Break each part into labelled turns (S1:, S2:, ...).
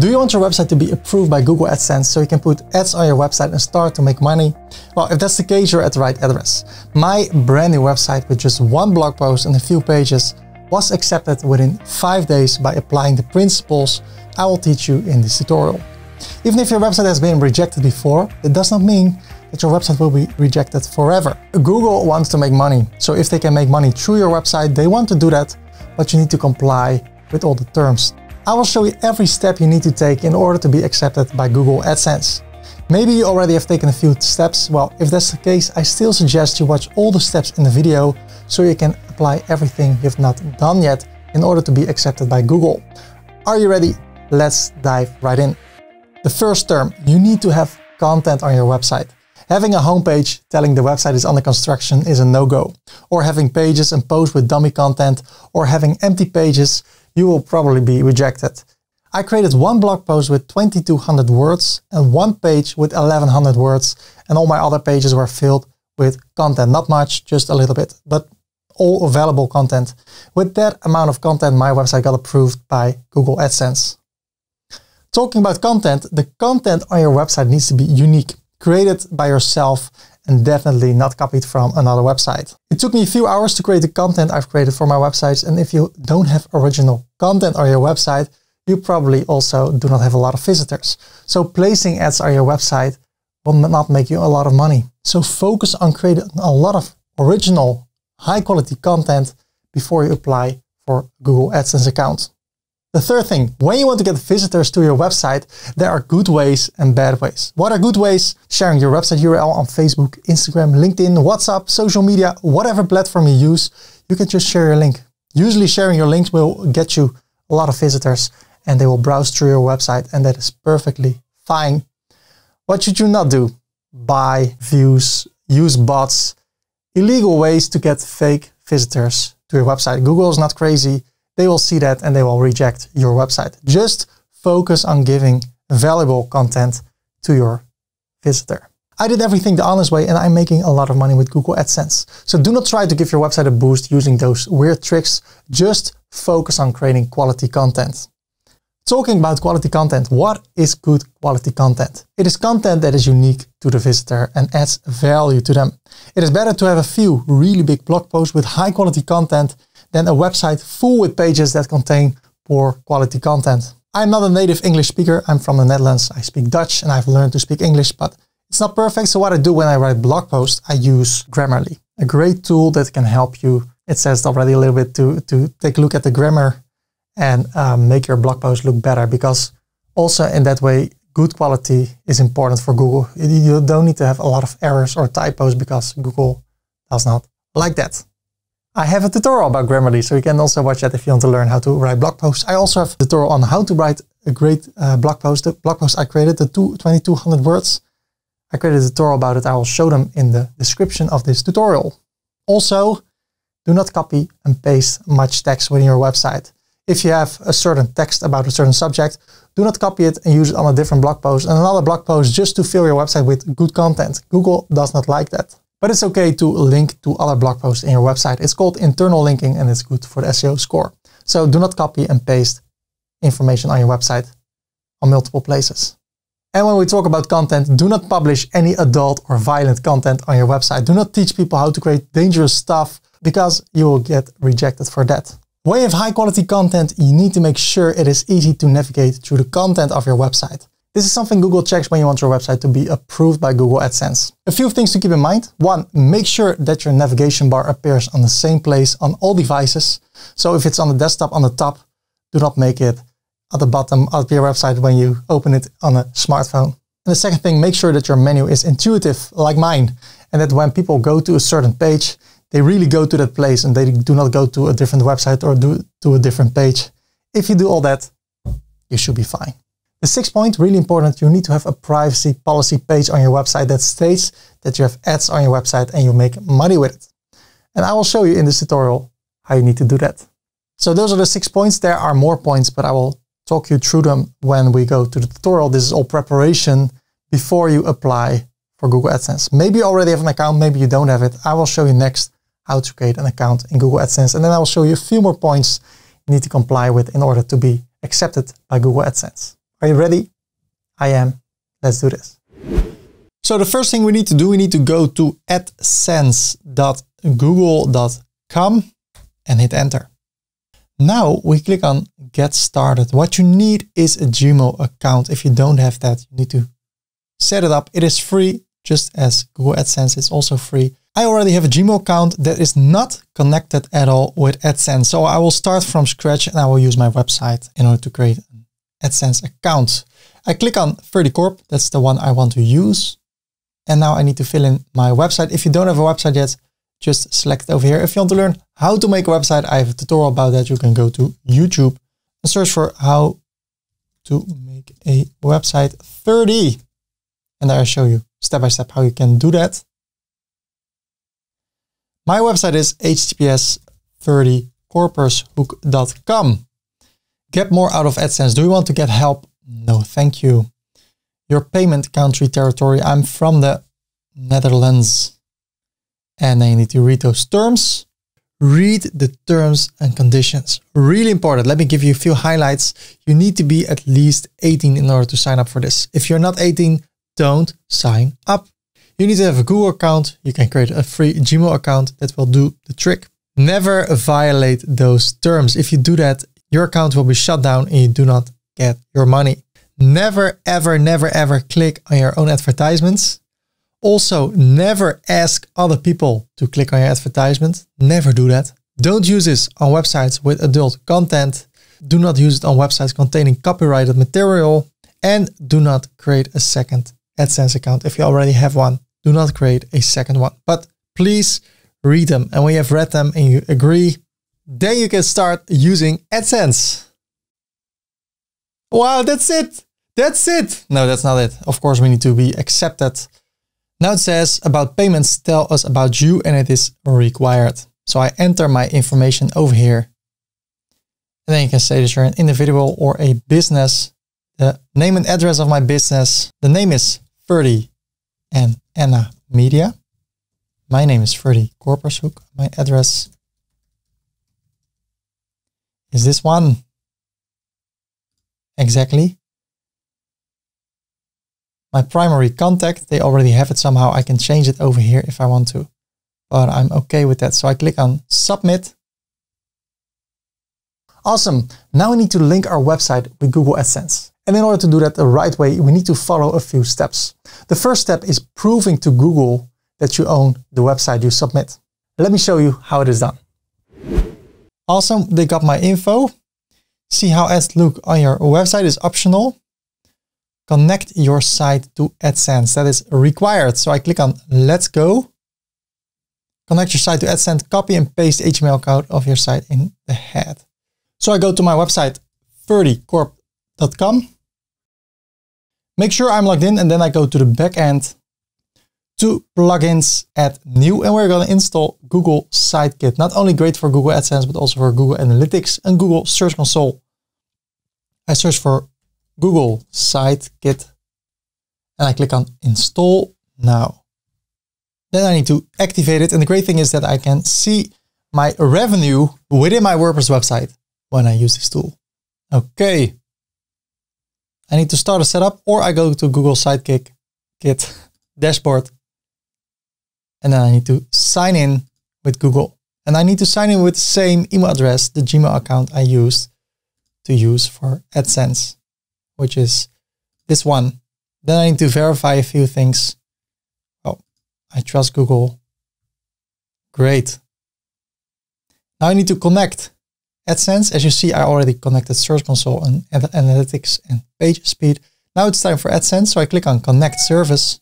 S1: Do you want your website to be approved by Google AdSense so you can put ads on your website and start to make money? Well, if that's the case, you're at the right address. My brand new website with just one blog post and a few pages was accepted within five days by applying the principles I will teach you in this tutorial. Even if your website has been rejected before, it does not mean that your website will be rejected forever. Google wants to make money. So if they can make money through your website, they want to do that, but you need to comply with all the terms I will show you every step you need to take in order to be accepted by Google AdSense. Maybe you already have taken a few steps. Well, if that's the case, I still suggest you watch all the steps in the video so you can apply everything you've not done yet in order to be accepted by Google. Are you ready? Let's dive right in. The first term, you need to have content on your website. Having a homepage telling the website is under construction is a no-go. Or having pages and posts with dummy content, or having empty pages you will probably be rejected. I created one blog post with 2200 words and one page with 1100 words and all my other pages were filled with content. Not much, just a little bit, but all available content. With that amount of content, my website got approved by Google AdSense. Talking about content, the content on your website needs to be unique, created by yourself and definitely not copied from another website. It took me a few hours to create the content I've created for my websites and if you don't have original content on your website, you probably also do not have a lot of visitors. So placing ads on your website will not make you a lot of money. So focus on creating a lot of original, high quality content before you apply for Google AdSense account. The third thing, when you want to get visitors to your website, there are good ways and bad ways. What are good ways? Sharing your website URL on Facebook, Instagram, LinkedIn, WhatsApp, social media, whatever platform you use, you can just share your link. Usually sharing your links will get you a lot of visitors and they will browse through your website and that is perfectly fine. What should you not do? Buy views, use bots, illegal ways to get fake visitors to your website. Google is not crazy they will see that and they will reject your website. Just focus on giving valuable content to your visitor. I did everything the honest way and I'm making a lot of money with Google AdSense. So do not try to give your website a boost using those weird tricks. Just focus on creating quality content. Talking about quality content, what is good quality content? It is content that is unique to the visitor and adds value to them. It is better to have a few really big blog posts with high quality content than a website full with pages that contain poor quality content. I'm not a native English speaker. I'm from the Netherlands. I speak Dutch and I've learned to speak English, but it's not perfect. So what I do when I write blog posts, I use Grammarly, a great tool that can help you. It says already a little bit to, to take a look at the grammar and um, make your blog post look better because also in that way, good quality is important for Google. You don't need to have a lot of errors or typos because Google does not like that. I have a tutorial about Grammarly, so you can also watch that if you want to learn how to write blog posts. I also have a tutorial on how to write a great uh, blog post. The blog post I created, the 2200 words, I created a tutorial about it. I will show them in the description of this tutorial. Also, do not copy and paste much text within your website. If you have a certain text about a certain subject, do not copy it and use it on a different blog post and another blog post just to fill your website with good content. Google does not like that. But it's okay to link to other blog posts in your website. It's called internal linking and it's good for the SEO score. So do not copy and paste information on your website on multiple places. And when we talk about content, do not publish any adult or violent content on your website. Do not teach people how to create dangerous stuff because you will get rejected for that. When you have high quality content, you need to make sure it is easy to navigate through the content of your website. This is something Google checks when you want your website to be approved by Google AdSense. A few things to keep in mind. One, make sure that your navigation bar appears on the same place on all devices. So if it's on the desktop on the top, do not make it at the bottom of your website when you open it on a smartphone. And the second thing, make sure that your menu is intuitive like mine and that when people go to a certain page, they really go to that place and they do not go to a different website or do to a different page. If you do all that, you should be fine. The sixth point, really important, you need to have a privacy policy page on your website that states that you have ads on your website and you make money with it. And I will show you in this tutorial how you need to do that. So those are the six points. There are more points, but I will talk you through them when we go to the tutorial. This is all preparation before you apply for Google AdSense. Maybe you already have an account, maybe you don't have it. I will show you next how to create an account in Google AdSense. And then I will show you a few more points you need to comply with in order to be accepted by Google AdSense. Are you ready? I am. Let's do this. So the first thing we need to do, we need to go to adsense.google.com and hit enter. Now we click on get started. What you need is a Gmail account. If you don't have that, you need to set it up. It is free, just as Google AdSense is also free. I already have a Gmail account that is not connected at all with AdSense. So I will start from scratch and I will use my website in order to create AdSense account. I click on Ferdy Corp. That's the one I want to use. And now I need to fill in my website. If you don't have a website yet, just select over here. If you want to learn how to make a website, I have a tutorial about that. You can go to YouTube and search for how to make a website 30. And there I show you step by step how you can do that. My website is https ferdykorpershoek.com. Get more out of AdSense. Do you want to get help? No, thank you. Your payment country territory. I'm from the Netherlands. And you need to read those terms. Read the terms and conditions. Really important. Let me give you a few highlights. You need to be at least 18 in order to sign up for this. If you're not 18, don't sign up. You need to have a Google account. You can create a free Gmail account that will do the trick. Never violate those terms. If you do that, your account will be shut down and you do not get your money. Never, ever, never, ever click on your own advertisements. Also, never ask other people to click on your advertisement. Never do that. Don't use this on websites with adult content. Do not use it on websites containing copyrighted material. And do not create a second AdSense account if you already have one do not create a second one. But please read them. And when you have read them and you agree, then you can start using AdSense. Wow, that's it. That's it. No, that's not it. Of course, we need to be accepted. Now it says about payments, tell us about you and it is required. So I enter my information over here. And then you can say that you're an individual or a business. The name and address of my business. The name is 30 and Anna Media. My name is Ferdy Korpershoek. My address is this one. Exactly. My primary contact, they already have it somehow. I can change it over here if I want to, but I'm okay with that. So I click on submit. Awesome. Now we need to link our website with Google AdSense. And in order to do that the right way, we need to follow a few steps. The first step is proving to Google that you own the website you submit. Let me show you how it is done. Awesome, they got my info. See how ads look on your website is optional. Connect your site to AdSense, that is required. So I click on let's go. Connect your site to AdSense, copy and paste HTML code of your site in the head. So I go to my website, 30corp.com. Make sure I'm logged in and then I go to the backend to plugins, add new, and we're going to install Google Site Kit. Not only great for Google AdSense, but also for Google Analytics and Google Search Console. I search for Google Site Kit and I click on install now. Then I need to activate it. And the great thing is that I can see my revenue within my WordPress website when I use this tool. Okay. I need to start a setup or I go to Google Sidekick Kit dashboard. And then I need to sign in with Google. And I need to sign in with the same email address, the Gmail account I used to use for AdSense, which is this one. Then I need to verify a few things. Oh, I trust Google. Great. Now I need to connect AdSense. As you see, I already connected Search Console and Analytics and Page Speed. Now it's time for AdSense. So I click on Connect Service.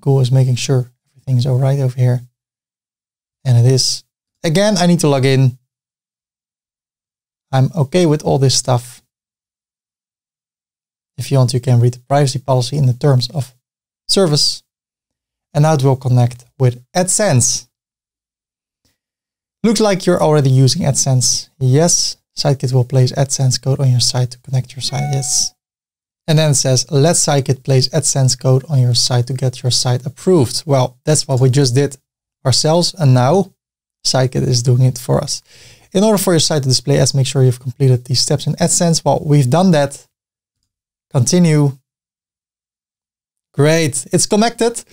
S1: Google is making sure everything's all right over here. And it is. Again, I need to log in. I'm okay with all this stuff. If you want, you can read the privacy policy in the terms of service. And now it will connect with AdSense. Looks like you're already using AdSense. Yes. Site Kit will place AdSense code on your site to connect your site. Yes. And then it says, let Site Kit place AdSense code on your site to get your site approved. Well, that's what we just did ourselves. And now Site Kit is doing it for us. In order for your site to display ads, make sure you've completed these steps in AdSense. Well, we've done that. Continue. Great, it's connected.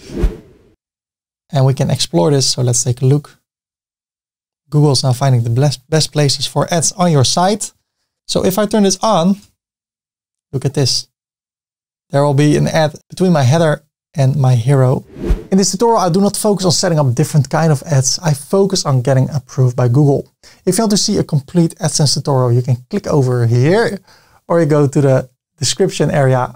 S1: And we can explore this. So let's take a look. Google's now finding the best, best places for ads on your site. So if I turn this on, look at this. There will be an ad between my header and my hero. In this tutorial, I do not focus on setting up different kind of ads. I focus on getting approved by Google. If you want to see a complete AdSense tutorial, you can click over here or you go to the description area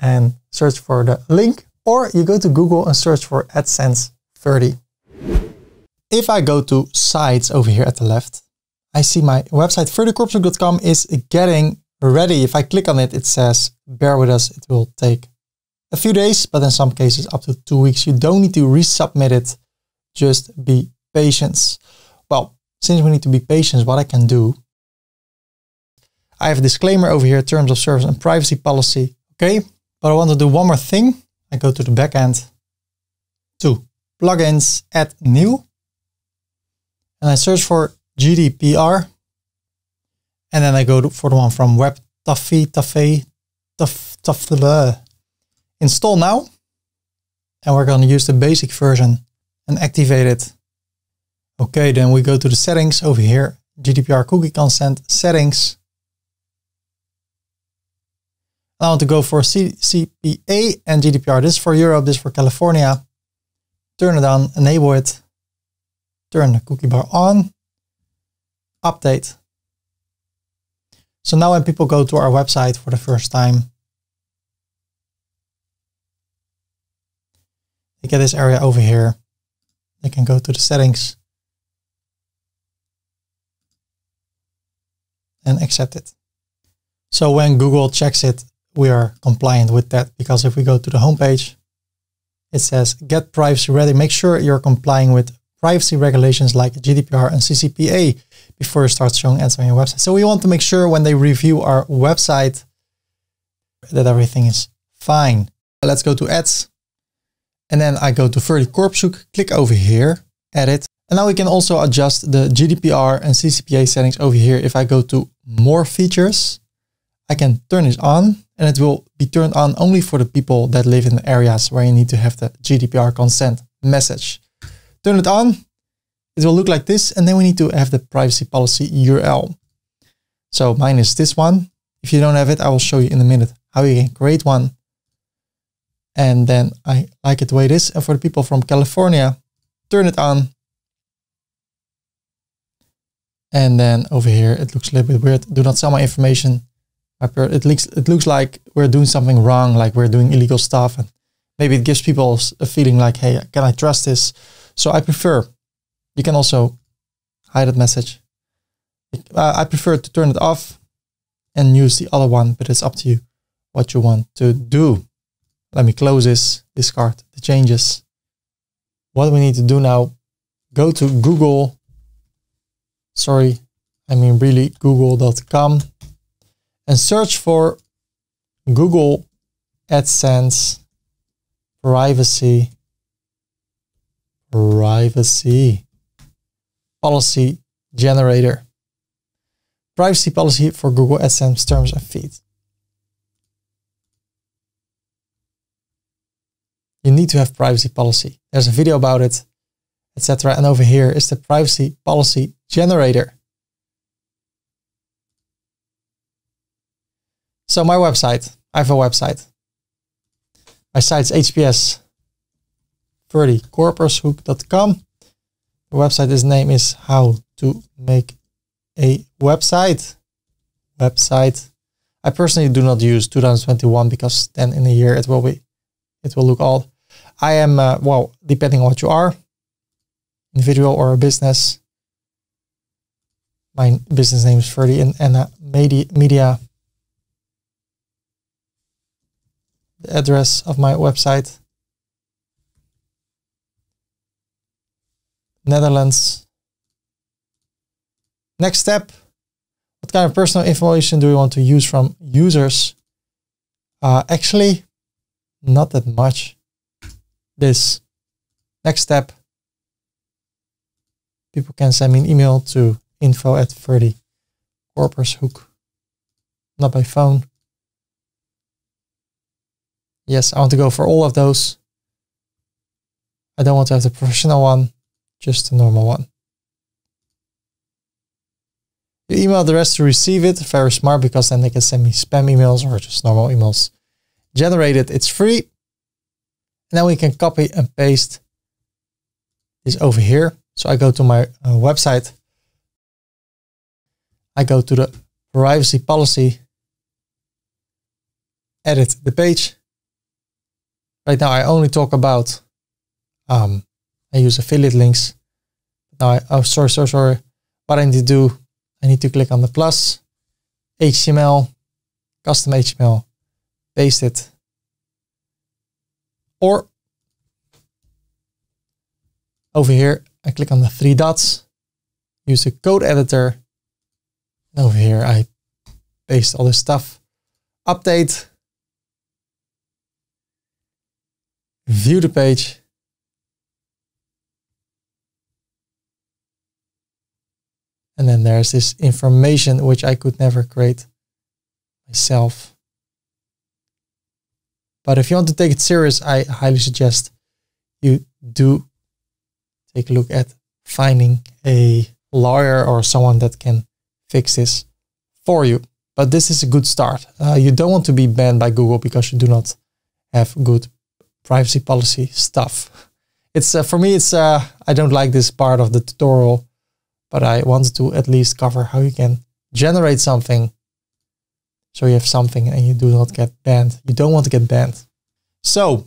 S1: and search for the link or you go to Google and search for AdSense Ferdy. If I go to sites over here at the left, I see my website ferdykorpershoek.com is getting ready. If I click on it, it says, bear with us, it will take a few days, but in some cases up to two weeks. You don't need to resubmit it. Just be patient. Well, since we need to be patient, what I can do, I have a disclaimer over here, terms of service and privacy policy. Okay, but I want to do one more thing. I go to the backend to plugins, add new, and I search for GDPR. And then I go for the one from Web Taffy, Uh, install now. And we're going to use the basic version and activate it. Okay, then we go to the settings over here, GDPR cookie consent settings. I want to go for CCPA and GDPR. This for Europe, this for California. Turn it on, enable it. Turn the cookie bar on. Update. So now when people go to our website for the first time, they get this area over here. They can go to the settings and accept it. So when Google checks it, we are compliant with that because if we go to the homepage, it says get privacy ready. Make sure you're complying with privacy regulations like GDPR and CCPA before you start showing ads on your website. So we want to make sure when they review our website that everything is fine. Let's go to ads. And then I go to Ferdy Korpershoek, click over here, edit. And now we can also adjust the GDPR and CCPA settings over here. If I go to more features, I can turn this on and it will be turned on only for the people that live in the areas where you need to have the GDPR consent message. Turn it on, it will look like this, and then we need to have the privacy policy URL. So mine is this one. If you don't have it, I will show you in a minute how you can create one. And then I like it the way it is. And for the people from California, turn it on. And then over here, it looks a little bit weird. Do not sell my information it looks it looks like we're doing something wrong, like we're doing illegal stuff, and maybe it gives people a feeling like, hey, can I trust this? So I prefer. You can also hide that message. Uh, I prefer to turn it off and use the other one, but it's up to you what you want to do. Let me close this, discard the changes. What we need to do now, go to Google. Sorry, I mean really google.com and search for Google AdSense privacy privacy policy generator privacy policy for Google AdSense TermsFeed. You need to have privacy policy. There's a video about it, etc. And over here is the privacy policy generator. So my website, I have a website. My site's hps ferdykorpershoek.com. The website's name is how to make a website. Website. I personally do not use 2021 because then in a year it will be, it will look old. I am, uh, well, depending on what you are, individual or a business. My business name is 30 and, and uh, media the address of my website. Netherlands. Next step, what kind of personal information do we want to use from users? Uh, actually, not that much. This. Next step, people can send me an email to info at Ferdy Korpershoek, not by phone. Yes, I want to go for all of those. I don't want to have the professional one, just the normal one. You email address to receive it, very smart because then they can send me spam emails or just normal emails. generated. it's free. And then we can copy and paste this over here. So I go to my uh, website. I go to the privacy policy, edit the page. Right now I only talk about, um, I use affiliate links. Now I, oh, sorry, sorry, sorry. What I need to do, I need to click on the plus, HTML, custom HTML, paste it. Or over here, I click on the three dots, use the code editor. Over here, I paste all this stuff, update, view the page, And then there's this information which I could never create myself. But if you want to take it serious, I highly suggest you do take a look at finding a lawyer or someone that can fix this for you. But this is a good start. Uh, you don't want to be banned by Google because you do not have good privacy policy stuff. It's uh, for me. It's uh, I don't like this part of the tutorial but I wanted to at least cover how you can generate something so you have something and you do not get banned. You don't want to get banned. So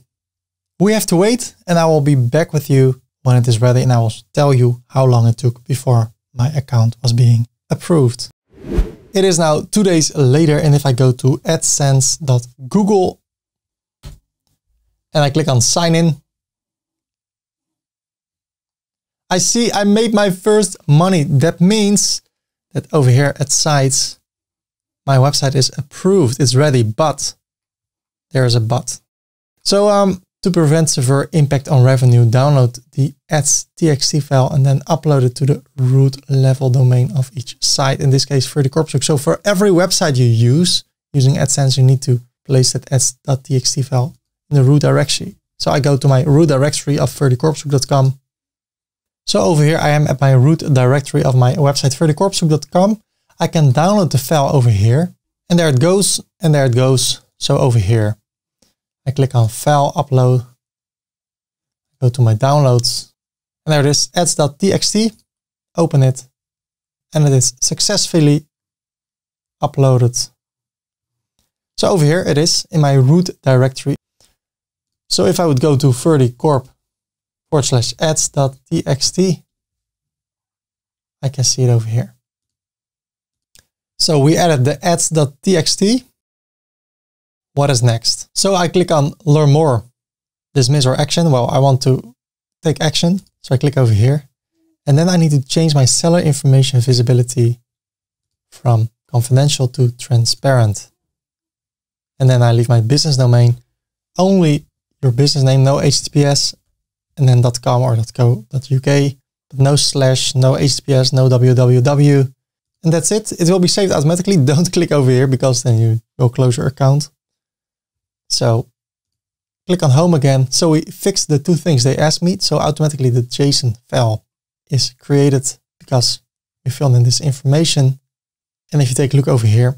S1: we have to wait and I will be back with you when it is ready and I will tell you how long it took before my account was being approved. It is now two days later and if I go to adsense.google and I click on sign in, I see I made my first money. That means that over here at sites, my website is approved. It's ready, but there's a but. So um, to prevent severe impact on revenue, download the ads.txt file and then upload it to the root level domain of each site. In this case, for the corpus. So for every website you use using AdSense, you need to place that ads.txt file in the root directory. So I go to my root directory of ferdykorpershoek.com so over here, I am at my root directory of my website, ferdykorpershoek.com. I can download the file over here and there it goes. And there it goes. So over here, I click on file upload, go to my downloads and there it is ads.txt, open it and it is successfully uploaded. So over here it is in my root directory. So if I would go to verdicorp forward slash ads.txt. I can see it over here. So we added the ads.txt. What is next? So I click on learn more, dismiss or action. Well, I want to take action. So I click over here and then I need to change my seller information visibility from confidential to transparent. And then I leave my business domain, only your business name, no HTTPS and then .com or .co.uk, but no slash, no HTTPS, no www. And that's it. It will be saved automatically. Don't click over here because then you will close your account. So click on home again. So we fixed the two things they asked me. So automatically the JSON file is created because we filled in this information. And if you take a look over here,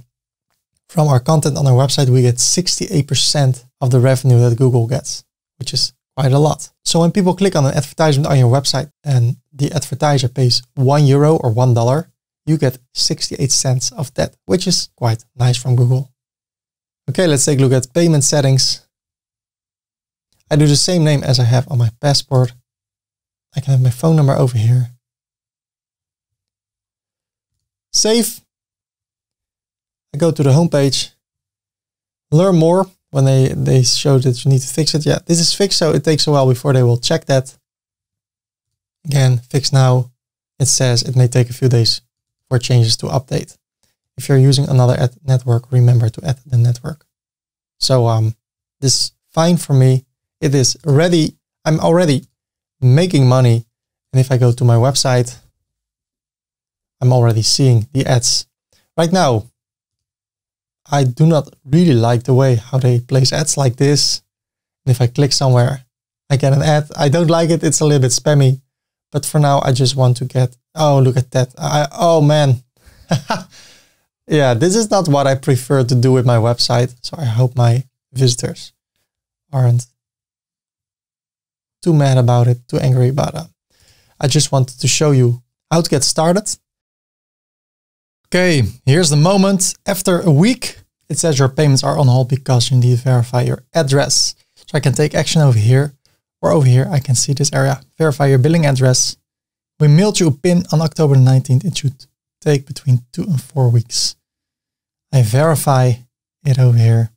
S1: from our content on our website, we get 68% of the revenue that Google gets, which is quite a lot. So when people click on an advertisement on your website and the advertiser pays one euro or one dollar, you get 68 cents of that, which is quite nice from Google. Okay, let's take a look at payment settings. I do the same name as I have on my passport. I can have my phone number over here. Save. I go to the homepage. Learn more when they, they show that you need to fix it. Yeah, this is fixed, so it takes a while before they will check that. Again, fix now. It says it may take a few days for changes to update. If you're using another ad network, remember to add the network. So um, this is fine for me. It is ready. I'm already making money. And if I go to my website, I'm already seeing the ads. Right now, I do not really like the way how they place ads like this. And if I click somewhere, I get an ad. I don't like it. It's a little bit spammy. But for now, I just want to get, oh, look at that. I, oh man. yeah, this is not what I prefer to do with my website. So I hope my visitors aren't too mad about it, too angry about it. I just wanted to show you how to get started. Okay, here's the moment. After a week, it says your payments are on hold because you need to verify your address. So I can take action over here or over here. I can see this area, verify your billing address. We mailed you a PIN on October 19th. It should take between two and four weeks. I verify it over here.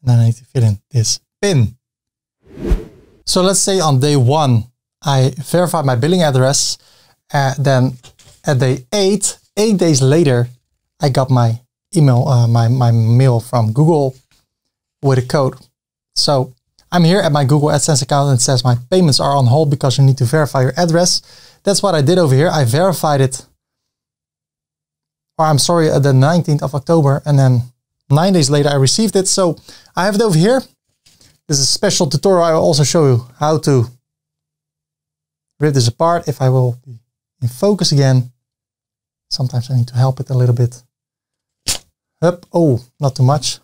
S1: And then I need to fill in this PIN. So let's say on day one, I verify my billing address. Uh, then at day eight, eight days later, I got my email, uh, my, my mail from Google with a code. So I'm here at my Google AdSense account and it says my payments are on hold because you need to verify your address. That's what I did over here. I verified it, or I'm sorry, uh, the 19th of October. And then nine days later, I received it. So I have it over here. This is a special tutorial. I will also show you how to rip this apart if I will be in focus again. Sometimes I need to help it a little bit. Up. Oh, not too much.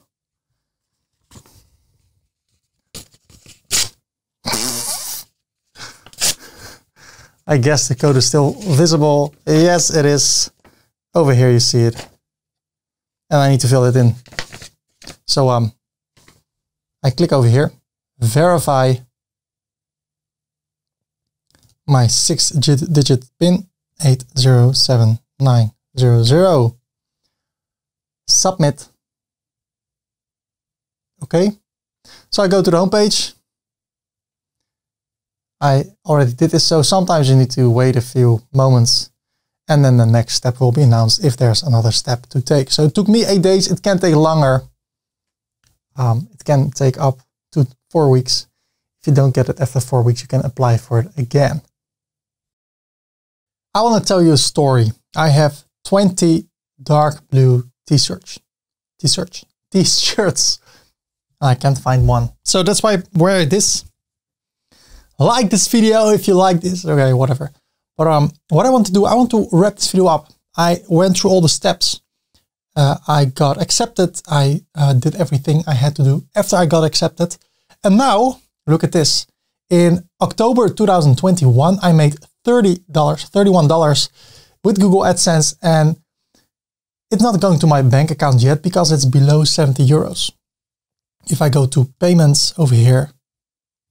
S1: I guess the code is still visible. Yes, it is. Over here you see it. And I need to fill it in. So um, I click over here, verify my six digit pin 807900. Submit. Okay. So I go to the home page. I already did this, so sometimes you need to wait a few moments and then the next step will be announced if there's another step to take. So it took me eight days. It can take longer. Um, it can take up to four weeks. If you don't get it after four weeks, you can apply for it again. I want to tell you a story. I have 20 dark blue t-shirts, t-shirts, t-shirts. I can't find one. So that's why I wear this like this video if you like this. Okay, whatever. But um, what I want to do, I want to wrap this video up. I went through all the steps. Uh, I got accepted. I uh, did everything I had to do after I got accepted. And now, look at this. In October 2021, I made $30, $31 with Google AdSense and it's not going to my bank account yet because it's below 70 euros. If I go to payments over here,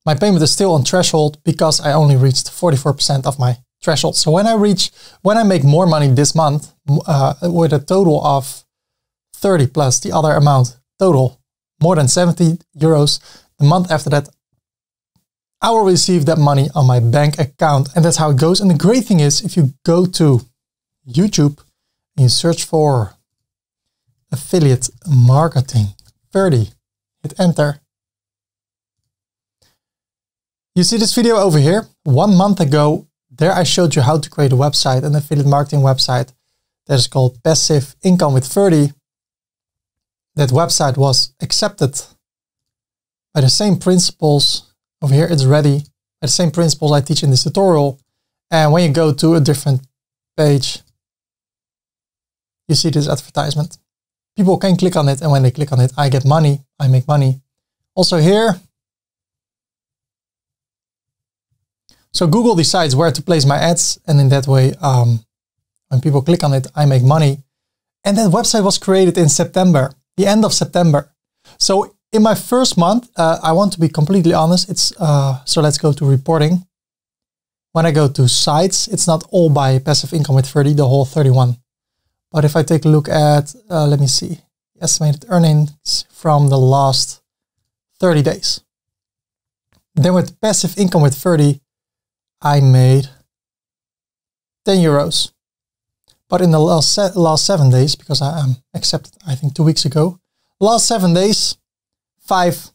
S1: my payment is still on threshold because I only reached 44% of my threshold. So when I reach, when I make more money this month uh, with a total of 30 plus the other amount total, more than 70 euros, the month after that, I will receive that money on my bank account. And that's how it goes. And the great thing is if you go to YouTube you search for affiliate marketing Ferdy, hit enter, you see this video over here? One month ago, there I showed you how to create a website, an affiliate marketing website that is called Passive Income with Ferdy. That website was accepted by the same principles. Over here, it's ready by the same principles I teach in this tutorial. And when you go to a different page, you see this advertisement. People can click on it, and when they click on it, I get money, I make money. Also here, So Google decides where to place my ads. And in that way, um, when people click on it, I make money. And that website was created in September, the end of September. So in my first month, uh, I want to be completely honest. It's uh, So let's go to reporting. When I go to sites, it's not all by passive income with Ferdy, the whole 31. But if I take a look at, uh, let me see, estimated earnings from the last 30 days. Then with passive income with Ferdy, I made 10 euros. But in the last, se last seven days, because I am accepted, I think two weeks ago, last seven days, five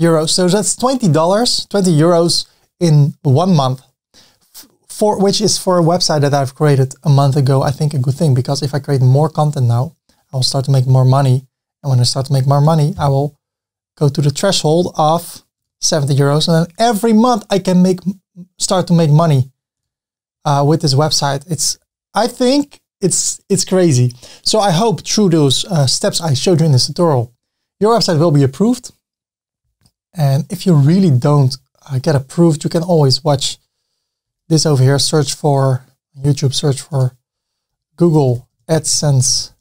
S1: euros. So that's $20, 20 euros in one month, for which is for a website that I've created a month ago, I think a good thing, because if I create more content now, I will start to make more money. And when I start to make more money, I will go to the threshold of 70 euros. And then every month I can make start to make money uh, with this website. It's I think it's it's crazy. So I hope through those uh, steps I showed you in this tutorial, your website will be approved. And if you really don't uh, get approved, you can always watch this over here. Search for YouTube, search for Google AdSense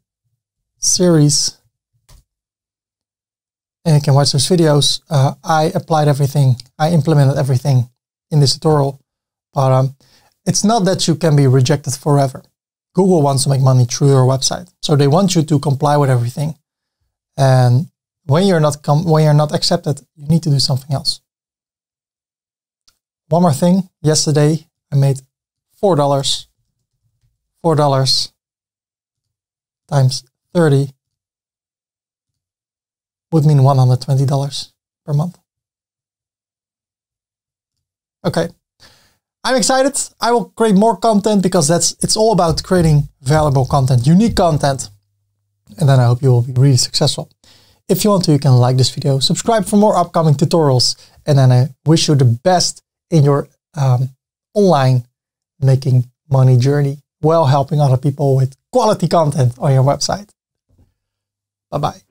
S1: series and you can watch those videos. Uh, I applied everything, I implemented everything in this tutorial, but um, it's not that you can be rejected forever. Google wants to make money through your website, so they want you to comply with everything. And when you're not when you're not accepted, you need to do something else. One more thing. Yesterday, I made four dollars. Four dollars times thirty would mean $120 per month. Okay. I'm excited. I will create more content because that's it's all about creating valuable content, unique content. And then I hope you will be really successful. If you want to, you can like this video, subscribe for more upcoming tutorials, and then I wish you the best in your um, online making money journey while helping other people with quality content on your website. Bye-bye.